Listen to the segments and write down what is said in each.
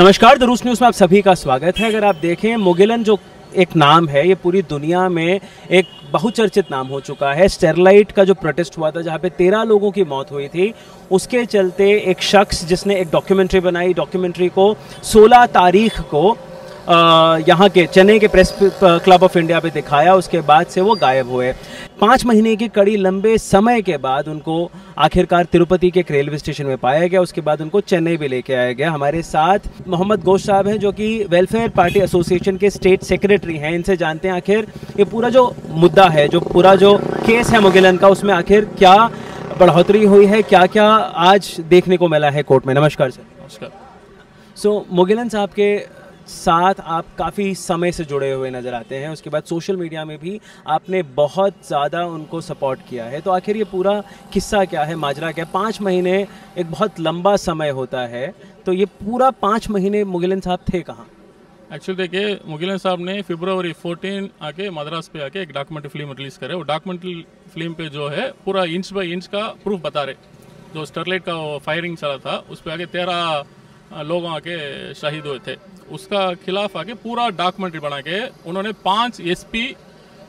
नमस्कार, दरूस न्यूज़ में आप सभी का स्वागत है। अगर आप देखें, मुगिलन जो एक नाम है, ये पूरी दुनिया में एक बहुचर्चित नाम हो चुका है। स्टेरलाइट का जो प्रोटेस्ट हुआ था, जहाँ पे तेरह लोगों की मौत हुई थी, उसके चलते एक शख्स जिसने एक डॉक्यूमेंट्री बनाई, डॉक्यूमेंट्री को 16 तारीख को यहाँ के चेन्नई के प्रेस क्लब ऑफ़ इंडिया पे दिखाया उसके बाद से वो गायब हुए। पाँच महीने की कड़ी लंबे समय के बाद उनको आखिरकार तिरुपति के एक रेलवे स्टेशन में पाया गया उसके बाद उनको चेन्नई भी लेके आया गया। हमारे साथ मोहम्मद घोष साहब हैं जो कि वेलफेयर पार्टी एसोसिएशन के स्टेट सेक्रेटरी हैं। इनसे जानते हैं आखिर ये पूरा जो मुद्दा है जो पूरा जो केस है मुगिलन का उसमें आखिर क्या बढ़ोतरी हुई है क्या क्या आज देखने को मिला है कोर्ट में? नमस्कार सर। नमस्कार। सो so, मुगिलन साहब के साथ आप काफ़ी समय से जुड़े हुए नज़र आते हैं। उसके बाद सोशल मीडिया में भी आपने बहुत ज़्यादा उनको सपोर्ट किया है। तो आखिर ये पूरा किस्सा क्या है? माजरा क्या है? पाँच महीने एक बहुत लंबा समय होता है। तो ये पूरा पाँच महीने मुगिलन साहब थे कहाँ? एक्चुअली देखिए, मुगिलन साहब ने फरवरी 14 आके मद्रास पे आके एक डॉक्यूमेंट्री फ़िल्म रिलीज़ करे। वो डॉक्यूमेंट्री फ़िल्म पे जो है, पूरा इंच बाई इंच का प्रूफ बता रहे। जो स्टरलाइट का फायरिंग चला था, उस पर आगे तेरह लोग आके शहीद हुए थे। उसका खिलाफ आके पूरा डॉक्यूमेंट्री बना के उन्होंने पाँच एसपी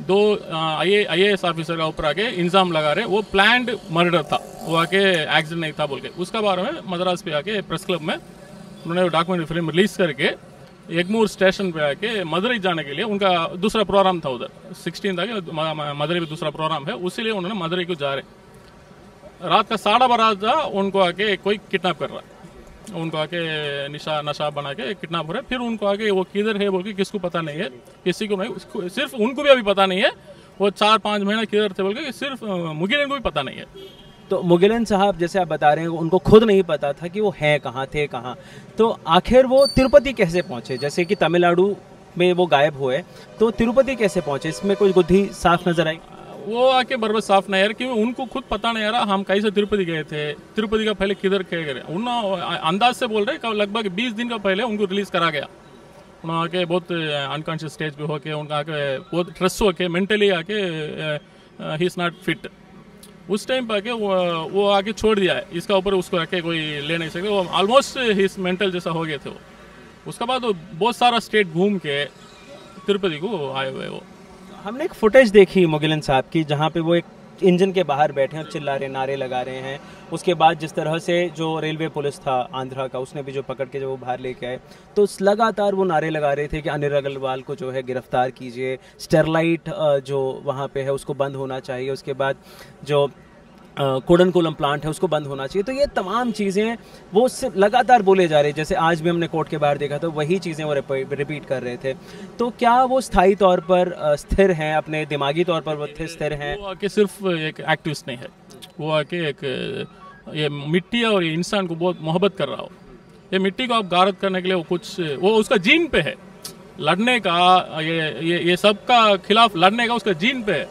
दो आई एस ऑफिसर का ऊपर आके इंजाम लगा रहे। वो प्लान्ड मर्डर था। वो आके एक्सीडेंट नहीं था बोल के। उसका बारे में मद्रास पे आके प्रेस क्लब में उन्होंने डॉक्यूमेंट्री फ़िल्म रिलीज़ करके एगमूर स्टेशन पे आके मदुरई जाने के लिए उनका दूसरा प्रोग्राम था उधर। सिक्सटीन था मदुरई में दूसरा प्रोग्राम है। उसीलिए उन्होंने मदुरई को जा रहे। रात का साढ़ा बारह था उनको आके कोई किडनैप कर रहा। उनको आके निशा, नशा बना के किडनैप हो रहे फिर उनको आके वो किधर है, बोल के किसको पता नहीं है। किसी को नहीं सिर्फ़ उनको भी अभी पता नहीं है। वो चार पाँच महीना किधर थे, बोल के सिर्फ़ मुगिलन को भी पता नहीं है। तो मुगिलन साहब, जैसे आप बता रहे हैं, उनको खुद नहीं पता था कि वो हैं, कहाँ थे, कहाँ। तो आखिर वो तिरुपति कैसे पहुँचे? जैसे कि तमिलनाडु में वो गायब हुए। तो तिरुपति कैसे पहुँचे? इसमें कोई बुद्धि साफ़ नज़र आई? वो आके बरबर साफ़ नहीं यार क्योंकि उनको खुद पता नहीं यार हम कैसे तिरुपति गए थे। तिरुपति का पहले किधर कह गए उन अंदाज से बोल रहे लगभग बीस दिन का पहले उनको रिलीज़ करा गया। उन्होंने आके बहुत अनकॉन्शियस स्टेज पे होके उनका आके बहुत स्ट्रेस होके मेंटली आके ही इज़ नॉट फिट उस टाइम पर आके वो वो आके छोड़ दिया है। इसका ऊपर उसको आके कोई ले नहीं सकते। वो ऑलमोस्ट हिस मेंटल जैसा हो गए थे वो। उसके बाद वो बहुत सारा स्टेट घूम के तिरुपति को आए हुए वो। हमने एक फुटेज देखी मुगिलन साहब की, जहाँ पे वो एक इंजन के बाहर बैठे और चिल्ला रहे नारे लगा रहे हैं। उसके बाद जिस तरह से जो रेलवे पुलिस था आंध्रा का, उसने भी जो पकड़ के जो वो बाहर लेके आए तो लगातार वो नारे लगा रहे थे कि अनिल अग्रवाल को जो है गिरफ़्तार कीजिए। स्टेरलाइट जो वहाँ पे है, उसको बंद होना चाहिए। उसके बाद जो कोडन कोलम प्लांट है, उसको बंद होना चाहिए। तो ये तमाम चीज़ें वो लगातार बोले जा रहे हैं। जैसे आज भी हमने कोर्ट के बाहर देखा तो वही चीज़ें वो रिपीट कर रहे थे। तो क्या वो स्थायी तौर पर स्थिर हैं, अपने दिमागी तौर पर वो स्थिर हैं? वो आके सिर्फ़ एक एक्टिविस्ट नहीं है। वो आके एक, ये मिट्टी और ये इंसान को बहुत मोहब्बत कर रहा हो। ये मिट्टी को आप गारत करने के लिए वो कुछ, वो उसका जीन पे है। लड़ने का, ये ये ये सब का खिलाफ लड़ने का उसका जीन पे है।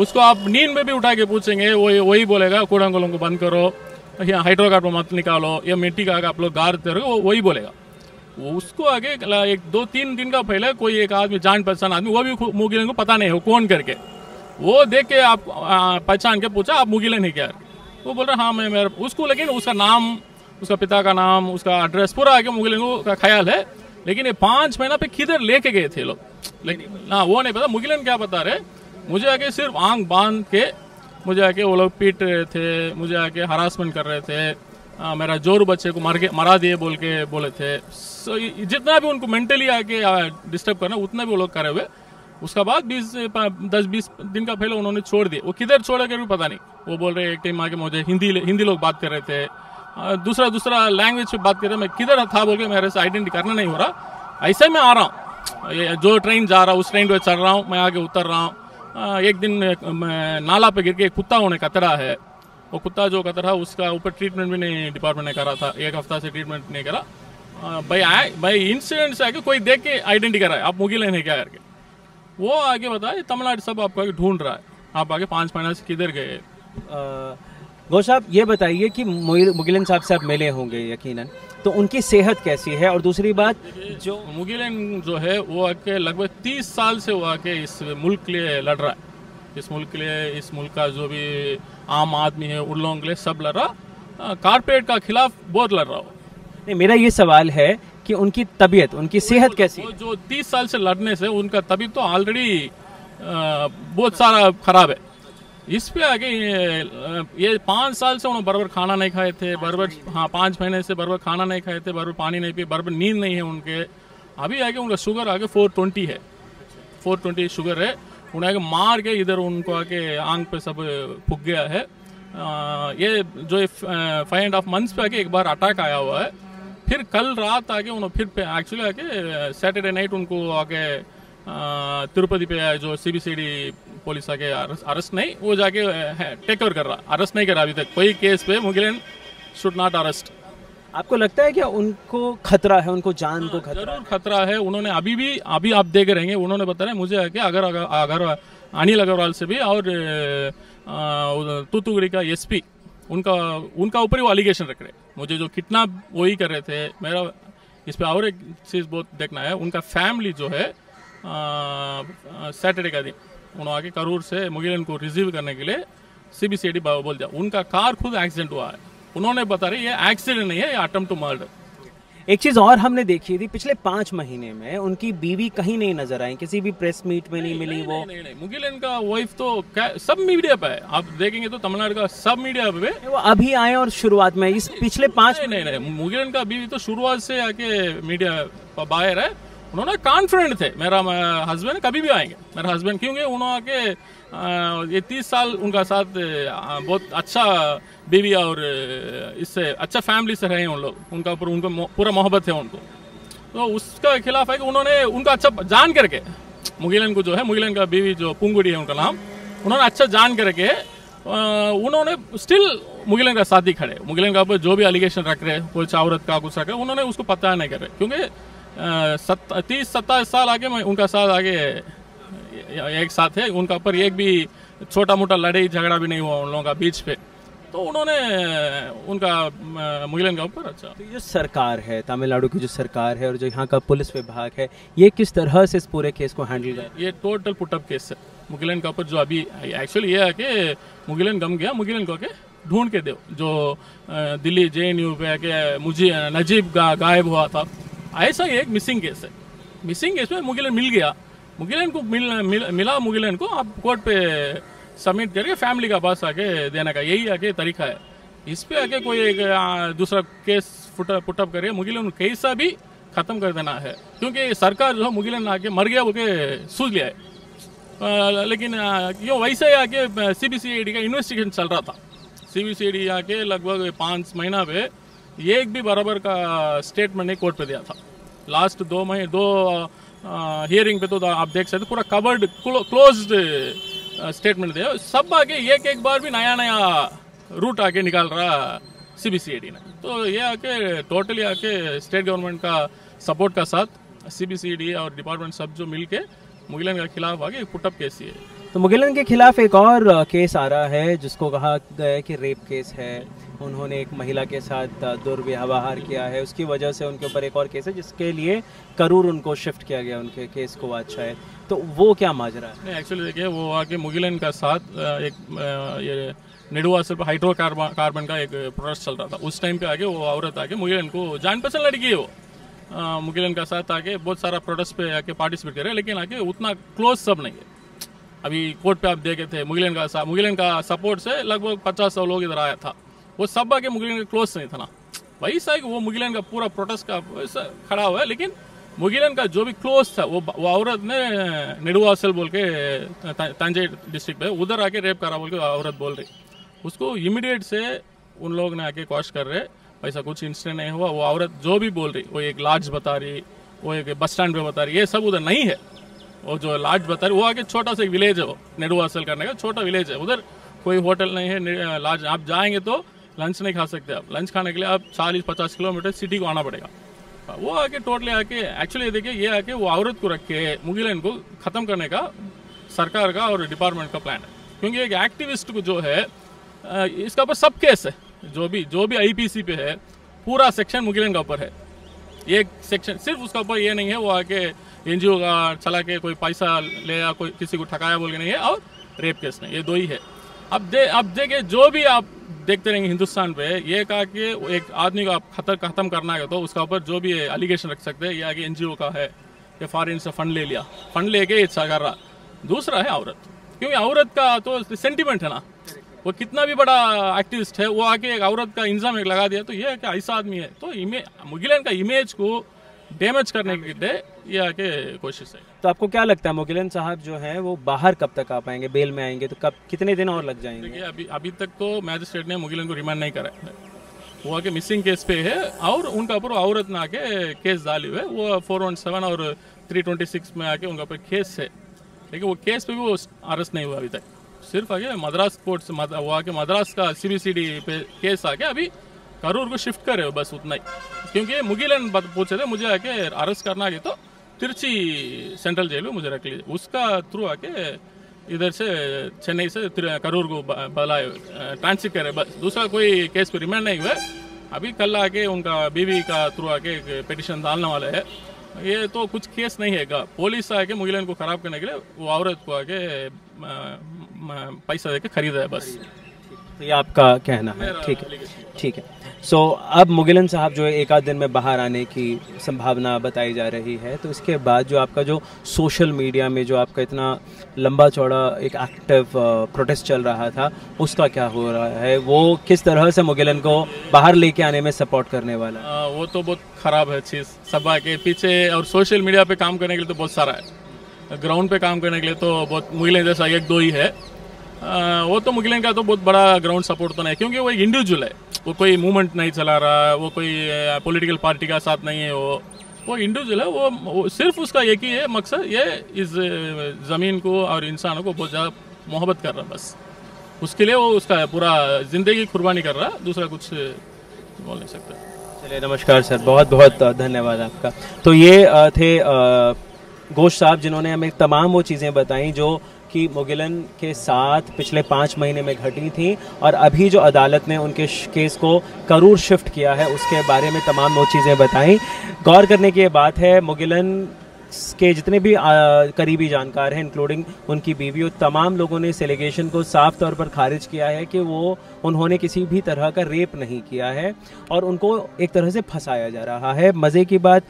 उसको आप नींद में भी उठा के पूछेंगे, वही वही बोलेगा कूड़ा गोलों को बंद करो, या हाइड्रोकार्बन मत निकालो, या मिट्टी का आप लोग गारते रहो वही बोलेगा। वो उसको आगे एक, दो, तीन दिन का पहले कोई एक आदमी जान पहचान आदमी, वो भी मुगिलन को पता नहीं है कौन करके। वो देख के आप पहचान के पूछा, आप मुगिलन है क्या वो बोल रहे हाँ मैं मेरा उसको लेकिन उसका नाम, उसका पिता का नाम, उसका एड्रेस पूरा आगे मुगिलन को का ख्याल है, लेकिन ये पाँच महीना पे किधर लेके गए थे लोग? लेकिन हाँ वो नहीं पता, मुगिलन क्या बता रहे मुझे आके सिर्फ़ आँख बाँध के मुझे आके वो लोग पीट रहे थे मुझे आके हरासमेंट कर रहे थे आ, मेरा ज़ोर बच्चे को मार के मरा दिए बोल के बोले थे। सो जितना भी उनको मेंटली आके डिस्टर्ब करना उतना भी वो लोग करे हुए। उसका बाद बीस दस बीस दिन का पहले उन्होंने छोड़ दिए। वो किधर छोड़ा कर भी पता नहीं। वो बोल रहे एक टाइम आके मुझे हिंदी हिंदी लोग बात कर रहे थे। दूसरा दूसरा लैंग्वेज पे बात कर रहे मैं किधर था बोल के मेरे से आइडेंटिटी करना नहीं हो रहा। ऐसे मैं आ रहा हूँ। जो ट्रेन जा रहा हूँ उस ट्रेन पर चढ़ रहा हूँ। मैं आगे उतर रहा हूँ। एक दिन नाला पे गिर के कुत्ता होने कतरा है। वो कुत्ता जो कतरा, उसका ऊपर ट्रीटमेंट भी नहीं डिपार्टमेंट ने करा था। एक हफ़्ता से ट्रीटमेंट नहीं करा। भाई आए, भाई इंसिडेंट आके कोई देख के आइडेंटिटी करा है आप मुगी लेने क्या करके? वो आगे बताए, तमिलनाडु सब आपको ढूंढ रहा है। आप आगे पाँच महीना से किधर गए? गौ साहब ये बताइए कि मुगिलन साहब से आप मिले होंगे यकीनन तो उनकी सेहत कैसी है? और दूसरी बात जो मुगिलन जो है वो आके लगभग तीस साल से वो आके इस मुल्क के लिए लड़ रहा है। इस मुल्क के लिए इस मुल्क का जो भी आम आदमी है उन लोगों के लिए सब लड़ रहा। कारपोरेट का खिलाफ बहुत लड़ रहा हो। नहीं मेरा ये सवाल है कि उनकी तबीयत उनकी सेहत कैसी है? जो तीस साल से लड़ने से उनका तबीयत तो ऑलरेडी बहुत सारा खराब है। इस पे आगे ये, ये पाँच साल से उन्होंने बराबर खाना नहीं खाए थे बराबर हाँ पाँच महीने से बराबर खाना नहीं खाए थे बराबर पानी नहीं पिए बराबर नींद नहीं है उनके। अभी आगे उनका शुगर आगे फोर ट्वेंटी है। फोर ट्वेंटी शुगर है। उन्हें आगे मार के इधर उनको आके आँख पे सब फूक गया है। अ, ये जो फाइव एंड हाफ़ मंथ्स पे आके एक बार अटैक आया हुआ है। फिर कल रात आके उन्होंने फिर एक्चुअली आके सैटरडे नाइट उनको आके तिरुपति पे जो सीबीसीडी पुलिस आके अरेस्ट नहीं वो जाके टेक ओवर कर रहा। अरेस्ट नहीं कर रहा अभी तक। कोई केस पे मुगिलन शुड नॉट अरेस्ट आपको लगता है क्या उनको खतरा है उनको जान को खतरा ज़रूर खतरा है। उन्होंने अभी भी अभी आप देख रहेंगे उन्होंने बताया मुझे है कि अगर अगर, अनिल अग्रवाल से भी और तूतुकुड़ी का एसपी उनका उनका ऊपर ही वो एलिगेशन रख रहे मुझे जो किडनैप वही कर रहे थे मेरा इस पर और एक चीज़ बहुत देखना है। उनका फैमिली जो है सैटरडे का दिन। उन्होंने करूर से मुगिलन को रिसीव करने के लिए सीबीसीडी बोल दिया। उनका कार खुद एक्सीडेंट हुआ है। उन्होंने बता रहे ये एक्सीडेंट नहीं है ये अटेम्प्ट टू मर्डर एक चीज़ और हमने देखी थी पिछले पाँच महीने में उनकी बीवी कहीं नहीं नज़र आई किसी भी प्रेस मीट में नहीं नहीं मिली नहीं, वो। नहीं नहीं नहीं। मुगिलन का वाइफ तो सब मीडिया पे है। आप देखेंगे तो तमिलनाडु का सब मीडिया पे वो अभी आए और शुरुआत में इस पिछले पाँच नहीं नहीं नहीं। मुगिलन का बीवी तो शुरुआत से आके मीडिया बाहर है। उन्होंने कॉन्फिडेंट थे। मेरा हस्बैंड कभी भी आएँगे। मेरा हस्बैंड क्योंकि उन्होंने आके ये तीस साल उनका साथ बहुत अच्छा बीवी और इससे अच्छा फैमिली से रहे उन लोग। उनका ऊपर, उनको पूरा मोहब्बत है उनको। तो उसका खिलाफ है कि उन्होंने उनका अच्छा जान करके, मुगिलन को जो है, मुगिलन का बीवी जो पुंगुड़ी है उनका नाम, उन्होंने अच्छा जान करके उन्होंने स्टिल मुगिलन का साथ ही खड़े। मुगिलन का ऊपर जो भी एलिगेशन रख रहे कुछ औरत का कुछ रख रहे उन्होंने उसको पता नहीं कर रहे। क्योंकि तीस सत्ताईस साल आगे मैं उनका साथ आगे एक साथ है। उनका ऊपर एक भी छोटा मोटा लड़ाई झगड़ा भी नहीं हुआ उन लोगों का बीच पे। तो उन्होंने उनका मुगिलन का ऊपर अच्छा। तो ये जो सरकार है तमिलनाडु की जो सरकार है और जो यहाँ का पुलिस विभाग है ये किस तरह से इस पूरे केस को हैंडल कर ये टोटल पुटअप केस है। मुगिलन का ऊपर जो अभी एक्चुअली ये है कि मुगिलन गम गया मुगिलन को के ढूंढ के दो जो दिल्ली जे एन यू पे आके मुझे नजीब गा, गायब हुआ था। ऐसा ही एक मिसिंग केस है। मिसिंग केस में मुगिलन मिल गया। मुगिलन को मिल, मिल, मिला मुगिलन को आप कोर्ट पे सबमिट करके फैमिली का पास आके देने का यही आके तरीका है। इस पे आके कोई एक दूसरा केस पुटअप करके मुगिलन कैसा भी खत्म कर देना है। क्योंकि सरकार जो है मुगिलन आके मर गया बोल के सूझ लिया है। अ, लेकिन क्यों वैसे ही आके सीबीसीआईडी का इन्वेस्टिगेशन चल रहा था। सीबीसीआईडी आके लगभग पाँच महीना पे एक भी बराबर का स्टेटमेंट नहीं कोर्ट पे दिया था। लास्ट दो महीने दो हियरिंग पे तो आप देख सकते पूरा कवर्ड क्लोज स्टेटमेंट दिया। सब आगे एक एक बार भी नया नया रूट आके निकाल रहा सीबीसीआईडी ने। तो ये आके टोटली आके स्टेट गवर्नमेंट का सपोर्ट का साथ सीबीसीआईडी और डिपार्टमेंट सब जो मिल के मुगिलन के खिलाफ आगे पुटअप केस ही है तो मुगिलन के खिलाफ एक और केस आ रहा है, जिसको कहा गया है कि रेप केस है। उन्होंने एक महिला के साथ दुर्व्यवहार किया है। उसकी वजह से उनके ऊपर एक और केस है, जिसके लिए करूर उनको शिफ्ट किया गया, उनके केस को अच्छा है तो वो क्या माजरा है? एक्चुअली देखिए, वो आके मुगिलन का साथ एक ये नेडुआसल पर हाइड्रो कार्बन का एक प्रोडक्ट चल रहा था। उस टाइम पे आके वो औरत आके मुगिलन को जान पहचान लड़की है वो। मुगिलन का साथ आके बहुत सारा प्रोडक्ट्स पे आके पार्टिसिपेट करे लेकिन आके उतना क्लोज सब नहीं है। अभी कोर्ट पे आप देखे थे, मुगिलन का मुगिलन का सपोर्ट से लगभग पचास सौ लोग इधर आया था। वो सब आके मुगिलन के क्लोज नहीं था ना। वही सा वो मुगिलन का पूरा प्रोटेस्ट का वैसा खड़ा हुआ है, लेकिन मुगिलन का जो भी क्लोज था, वो वो औरत ने नेडुआसल बोल के तंजे डिस्ट्रिक्ट पे उधर आके रेप करा बोल के औरत बोल रही। उसको इमिडिएट से उन लोग ने आके क्वाश कर रहे ऐसा कुछ इंसिडेंट नहीं हुआ, वो औरत जो भी बोल रही, वो एक लाज बता रही, वो एक बस स्टैंड पे बता रही, ये सब उधर नहीं है। वो जो लाज बता रही, वो आगे छोटा सा एक विलेज है वो नेडुआसल करने का, छोटा विलेज है। उधर कोई होटल नहीं है लाज आप जाएँगे तो लंच नहीं खा सकते आप। लंच खाने के लिए आप चालीस, पचास किलोमीटर सिटी को आना पड़ेगा। वो आके टोटली आके एक्चुअली देखिए, ये आके वो औरत को रख के मुगिलन को खत्म करने का सरकार का और डिपार्टमेंट का प्लान है। क्योंकि एक एक्टिविस्ट को जो है इसका ऊपर सब केस है। जो भी जो भी आईपीसी पे है, पूरा सेक्शन मुगिलन का ऊपर है। एक सेक्शन सिर्फ़ उसका ऊपर ये नहीं है, वो आके एनजीओ का चला के कोई पैसा ले या कोई किसी को ठकाया बोल के नहीं है, और रेप केस नहीं, ये दो ही है। अब दे, अब देखिए जो भी आप देखते रहेंगे हिंदुस्तान पे। ये कहा कि एक आदमी को आप खतर खत्म करना है तो उसका ऊपर जो भी एलिगेशन रख सकते हैं, ये आगे एनजीओ का है या फॉरन से फंड ले लिया। फंड लेके ये कर रहा। दूसरा है औरत। क्योंकि औरत का तो सेंटिमेंट है ना। वो कितना भी बड़ा एक्टिविस्ट है, वो आके एक औरत का इंजाम एक लगा दिया तो ये क्या, ऐसा आदमी है? तो मुगिलन का इमेज को डैमेज करने के लिए ये आके कोशिश है। तो आपको क्या लगता है मुगिलन साहब जो है वो बाहर कब तक आ पाएँगे? बेल में आएँगे तो कब कितने दिन और लग जाएँगे? देखिए अभी अभी तक तो मैजिस्ट्रेट ने मुगिलन को रिमांड नहीं करा है। वो आके मिसिंग केस पे है और उनका ऊपर औरत ने आके केस डाली हुए वो फोर वन सेवन और थ्री ट्वेंटी सिक्स में आके उनका ऊपर केस है। लेकिन वो केस पे भी वो अरेस्ट नहीं हुआ अभी तक। सिर्फ़ आगे मद्रास कोर्ट से वो आके मद्रास का सीबीसीडी पे केस आके अभी करूर को शिफ्ट करे बस उतना ही। क्योंकि मुगिलन पूछे थे मुझे आके अरेस्ट करना आगे तो तिरची सेंट्रल जेल में मुझे रख लीजिए। उसका थ्रू आके इधर से चेन्नई से करूर को बुलाए ट्रांसफ़र करे बस दूसरा कोई केस पे रिमांड नहीं हुआ अभी कल आके उनका बीवी का थ्रू आके पिटिशन डालने वाले है। ये तो कुछ केस नहीं है। पुलिस आके मुगिलन को खराब करने के लिए वो औरत को आके पैसा देके खरीदा है बस। तो ये आपका कहना है। ठीक है। ठीक है। सो so, अब मुगिलन साहब जो है एक आध दिन में बाहर आने की संभावना बताई जा रही है तो इसके बाद जो आपका जो सोशल मीडिया में जो आपका इतना लंबा चौड़ा एक एक्टिव प्रोटेस्ट चल रहा था उसका क्या हो रहा है? वो किस तरह से मुगिलन को बाहर लेके आने में सपोर्ट करने वाला आ, वो तो बहुत खराब है चीज़। सभा के पीछे और सोशल मीडिया पे काम करने के लिए तो बहुत सारा है। ग्राउंड पे काम करने के लिए तो बहुत मुगिलन जैसा एक दो ही है। वो तो मुगिलन का तो बहुत बड़ा ग्राउंड सपोर्ट तो नहीं क्योंकि वो एक इंडिविजुअल है। वो कोई मूवमेंट नहीं चला रहा वो कोई पॉलिटिकल पार्टी का साथ नहीं है वो। वो इंडिविजुअल है वो, वो सिर्फ़ उसका एक ही है मकसद ये इस ज़मीन को और इंसानों को बहुत ज़्यादा मोहब्बत कर रहा बस। उसके लिए वो उसका पूरा ज़िंदगी कुर्बानी कर रहा दूसरा कुछ बोल नहीं सकता। चलिए नमस्कार सर बहुत बहुत धन्यवाद आपका। तो ये थे घोष साहब जिन्होंने हमें तमाम वो चीज़ें बताई जो कि मुगिलन के साथ पिछले पाँच महीने में घटी थी और अभी जो अदालत ने उनके केस को करूर शिफ्ट किया है, उसके बारे में तमाम वो चीज़ें बताई। गौर करने की ये बात है, मुगिलन के जितने भी करीबी जानकार हैं इंक्लूडिंग उनकी बीवी तमाम लोगों ने इस एलिगेशन को साफ़ तौर पर खारिज किया है कि वो, उन्होंने किसी भी तरह का रेप नहीं किया है और उनको एक तरह से फंसाया जा रहा है। मज़े की बात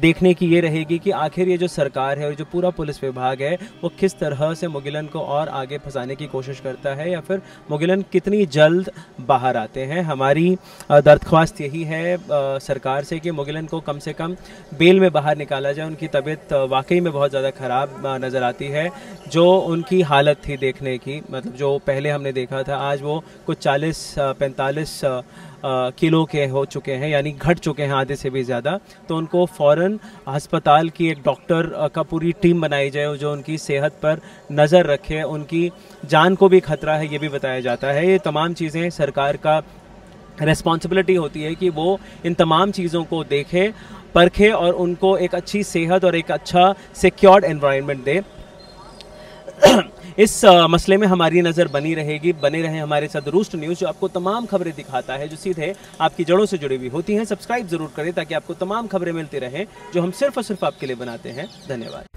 देखने की ये रहेगी कि आखिर ये जो सरकार है और जो पूरा पुलिस विभाग है, वो किस तरह से मुगिलन को और आगे फंसाने की कोशिश करता है या फिर मुगिलन कितनी जल्द बाहर आते हैं। हमारी दरख्वास्त यही है सरकार से कि मुगिलन को कम से कम बेल में बाहर निकाला जाए, उनकी तबीयत वाकई में बहुत ज़्यादा ख़राब नज़र आती है, जो उनकी हालत थी देखने की मतलब जो पहले हमने देखा था, आज वो कुछ चालीस पैंतालीस किलो के हो चुके हैं, यानी घट चुके हैं आधे से भी ज़्यादा तो उनको फ़ौरन अस्पताल की एक डॉक्टर का पूरी टीम बनाई जाए, जो उनकी सेहत पर नज़र रखे, उनकी जान को भी खतरा है, ये भी बताया जाता है। ये तमाम चीज़ें सरकार का रेस्पॉन्सिबिलिटी होती है कि वो इन तमाम चीज़ों को देखे परखे और उनको एक अच्छी सेहत और एक अच्छा सिक्योर्ड एनवायरनमेंट दे। इस मसले में हमारी नज़र बनी रहेगी, बने रहें हमारे साथ रूस्ट न्यूज़, जो आपको तमाम खबरें दिखाता है, जो सीधे आपकी जड़ों से जुड़ी हुई होती हैं। सब्सक्राइब ज़रूर करें ताकि आपको तमाम खबरें मिलती रहें, जो हम सिर्फ़ और सिर्फ़ आपके लिए बनाते हैं। धन्यवाद।